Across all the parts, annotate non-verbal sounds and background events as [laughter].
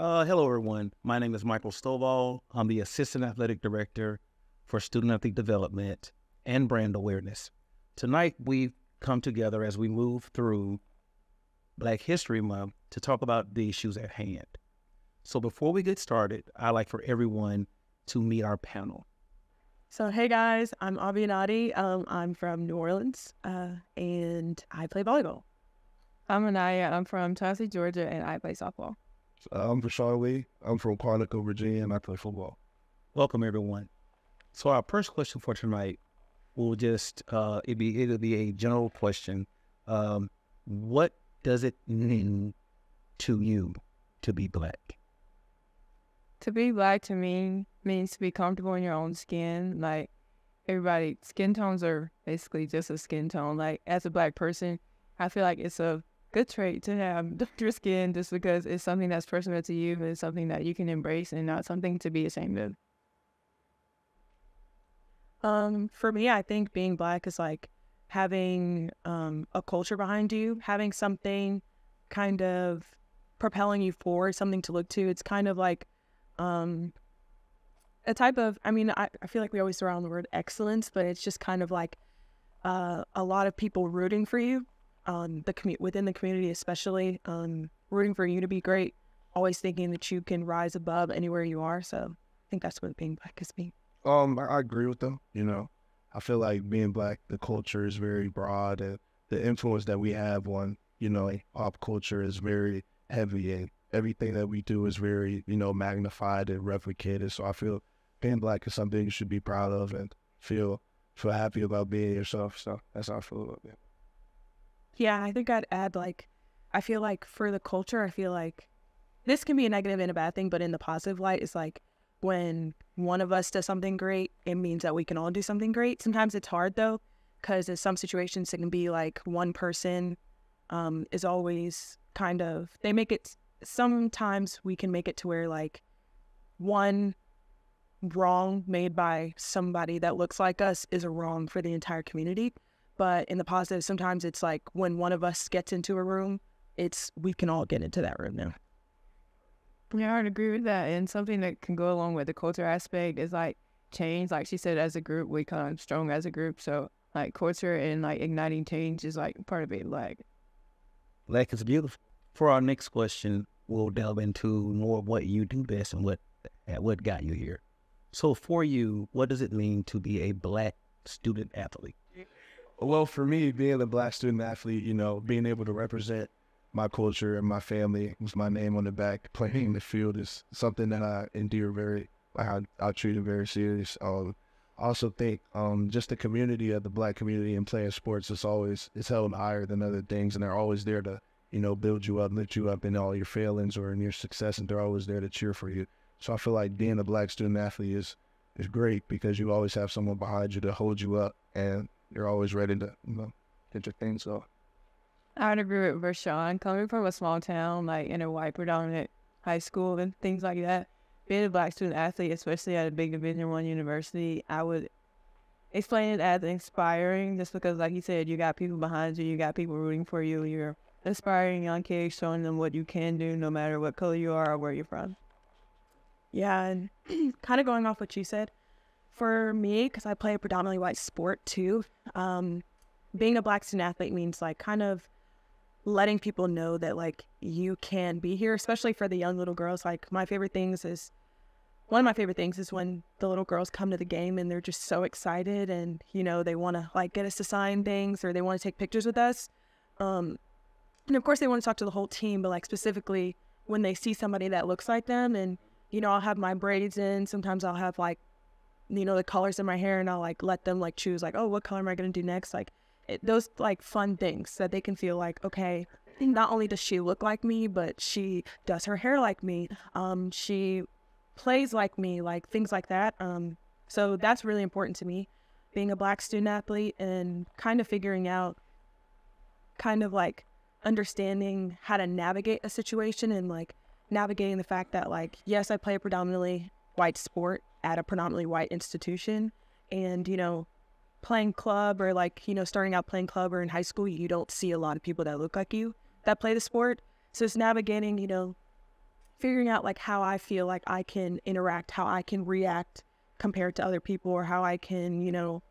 Uh, hello, everyone. My name is Michael Stovall. I'm the Assistant Athletic Director for Student Athlete Development and Brand Awareness. Tonight, we've come together as we move through Black History Month to talk about the issues at hand. So, before we get started, I'd like for everyone to meet our panel. So, hey guys, I'm Avianati. Um, I'm from New Orleans uh, and I play volleyball. I'm Anaya. I'm from Tallahassee, Georgia, and I play softball. I'm Rashawn Lee. I'm from Quantico, Virginia, and I play football. Welcome, everyone. So, our first question for tonight will just uh, it be it'll be a general question. Um, what does it mean to you to be black? To be black to me means to be comfortable in your own skin. Like everybody, skin tones are basically just a skin tone. Like as a black person, I feel like it's a good trait to have [laughs] darker skin just because it's something that's personal to you and something that you can embrace and not something to be ashamed of. Um, for me, I think being black is like having um, a culture behind you, having something kind of propelling you forward, something to look to. It's kind of like um, a type of, I mean, I, I feel like we always throw around the word excellence, but it's just kind of like uh, a lot of people rooting for you, um, the commu- within the community, especially um, rooting for you to be great, always thinking that you can rise above anywhere you are. So I think that's what being black is me. Um, I, I agree with them. You know, I feel like being black, the culture is very broad, and the influence that we have on, you know, pop culture is very heavy, and everything that we do is very, you know, magnified and replicated. So I feel being black is something you should be proud of and feel feel happy about being yourself. So that's how I feel about it. Yeah, I think I'd add like, I feel like for the culture, I feel like this can be a negative and a bad thing, but in the positive light, it's like when one of us does something great, it means that we can all do something great. Sometimes it's hard though, because in some situations it can be like one person um, is always kind of, they make it, sometimes we can make it to where like one wrong made by somebody that looks like us is a wrong for the entire community. But in the positive, sometimes it's like when one of us gets into a room, it's we can all get into that room now. Yeah, I'd agree with that. And something that can go along with the culture aspect is like change. Like she said, as a group, we come strong as a group. So like culture and like igniting change is like part of it. Like Black is beautiful. For our next question, we'll delve into more of what you do best and what what got you here. So for you, what does it mean to be a black student athlete? Well, for me, being a black student athlete, you know, being able to represent my culture and my family with my name on the back, playing in the field is something that I endear very, I, I treat it very serious. Um, I also think um, just the community of the black community and playing sports is always, it's held higher than other things. And they're always there to, you know, build you up, lift you up in all your failings or in your success. And they're always there to cheer for you. So I feel like being a black student athlete is, is great because you always have someone behind you to hold you up and you're always ready to, you know, get your things off. I would agree with Rashawn. Coming from a small town, like in a white predominant high school and things like that, being a black student athlete, especially at a big Division One university, I would explain it as inspiring, just because, like you said, you got people behind you, you got people rooting for you, you're inspiring young kids, showing them what you can do, no matter what color you are or where you're from. Yeah, and [clears throat] kind of going off what you said, for me, because I play a predominantly white sport too, um, being a black student athlete means like kind of letting people know that like you can be here, especially for the young little girls. Like my favorite things is one of my favorite things is when the little girls come to the game and they're just so excited and you know they want to like get us to sign things or they want to take pictures with us. Um, and of course they want to talk to the whole team, but like specifically when they see somebody that looks like them and you know I'll have my braids in. Sometimes I'll have like you know the colors in my hair and I'll like let them like choose like oh what color am I gonna do next? Like it, those like fun things that they can feel like okay not only does she look like me but she does her hair like me. Um she plays like me like things like that. Um so that's really important to me being a black student athlete and kind of figuring out kind of like understanding how to navigate a situation and like navigating the fact that like yes I play a predominantly white sport at a predominantly white institution. And you know playing club or like you know starting out playing club or in high school you don't see a lot of people that look like you that play the sport. So it's navigating you know figuring out like how I feel like I can interact, how I can react compared to other people, or how I can, you know,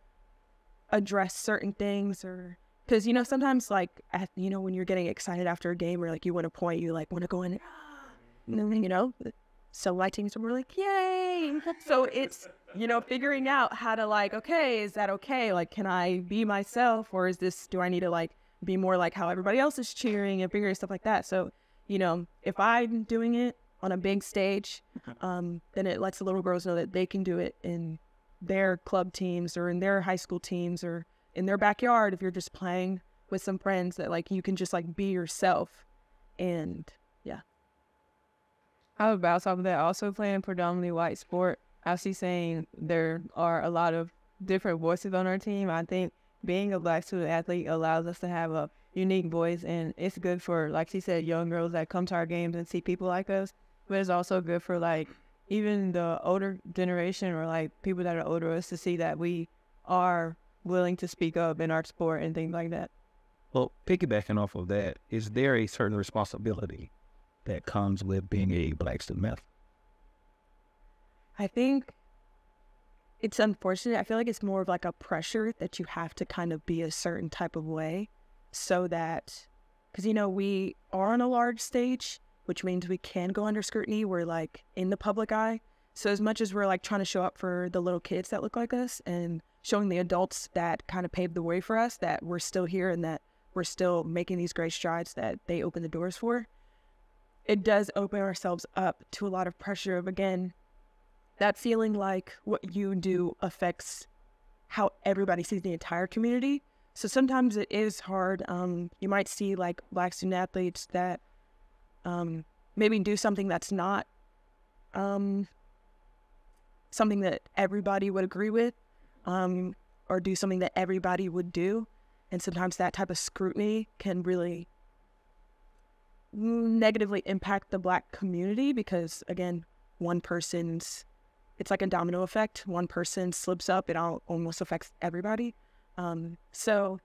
address certain things or because you know sometimes like at, you know when you're getting excited after a game or like you want to point you like want to go in [gasps] and you know so my teams were like yay so it's you know figuring out how to like okay is that okay? Like can i be myself or is this do i need to like be more like how everybody else is cheering and figuring stuff like that? So you know if i'm doing it on a big stage um then it lets the little girls know that they can do it in their club teams or in their high school teams or in their backyard if you're just playing with some friends that like you can just like be yourself and yeah I would bounce off of that. Also playing predominantly white sport. I see saying there are a lot of different voices on our team. I think being a black student athlete allows us to have a unique voice and it's good for like she said, young girls that come to our games and see people like us. But it's also good for like even the older generation or like people that are older us to see that we are willing to speak up in our sport and things like that. Well, piggybacking off of that, is there a certain responsibility that comes with being a black student athlete? I think it's unfortunate. I feel like it's more of like a pressure that you have to kind of be a certain type of way so that, because, you know, we are on a large stage, which means we can go under scrutiny. We're like in the public eye. So, as much as we're like trying to show up for the little kids that look like us and showing the adults that kind of paved the way for us, that we're still here and that we're still making these great strides that they open the doors for, it does open ourselves up to a lot of pressure of, again, that feeling like what you do affects how everybody sees the entire community. So sometimes it is hard. Um, you might see like black student athletes that um, maybe do something that's not um, something that everybody would agree with, um, or do something that everybody would do. And sometimes that type of scrutiny can really negatively impact the black community because, again, one person's it's like a domino effect. One person slips up, it all almost affects everybody. Um, so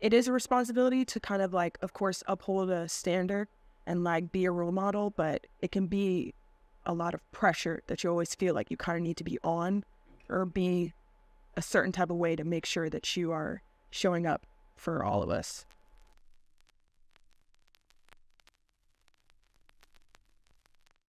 it is a responsibility to kind of like, of course, uphold a standard and like be a role model, but it can be a lot of pressure that you always feel like you kind of need to be on or be a certain type of way to make sure that you are showing up for all of us.